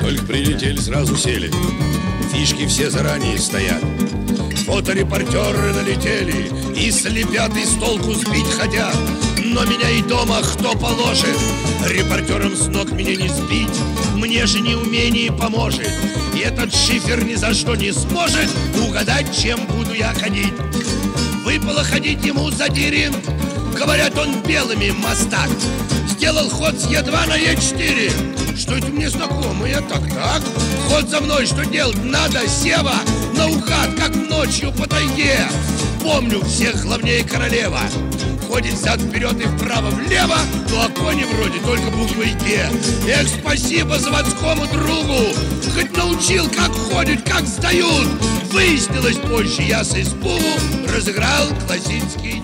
Только прилетели, сразу сели. Фишки все заранее стоят. Фоторепортеры налетели И слепят, и с толку сбить хотят. Но меня и дома кто положит? Репортерам с ног меня не сбить. Мне же неумение поможет. И этот шифер ни за что не сможет Угадать, чем буду я ходить. Выпало ходить ему за дерем Говорят, он белыми мастак. Сделал ход с Е2 на Е4 Что это мне знакомо? Я так, так. Ход за мной, что делать? Надо, Сева Наугад, как ночью по тайге. Помню всех главнее королева. Ходит взад вперед и вправо-влево а кони вроде только буквой Г. Эх, спасибо заводскому другу. Хоть научил, как ходят, как сдают. Выяснилось позже, я с испугу Разыграл классический